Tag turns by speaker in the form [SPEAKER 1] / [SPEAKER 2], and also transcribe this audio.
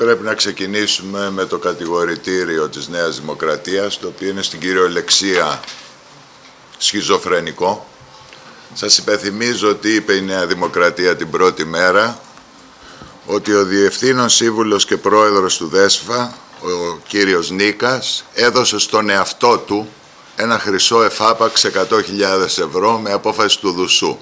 [SPEAKER 1] Πρέπει να ξεκινήσουμε με το κατηγορητήριο της Νέας Δημοκρατίας, το οποίο είναι στην κυριολεξία σχιζοφρενικό. Σας υπενθυμίζω ότι είπε η Νέα Δημοκρατία την πρώτη μέρα, ότι ο Διευθύνων Σύμβουλος και Πρόεδρος του ΔΕΣΦΑ, ο κύριος Νίκας, έδωσε στον εαυτό του ένα χρυσό εφάπαξ 100.000 ευρώ με απόφαση του Δουσού.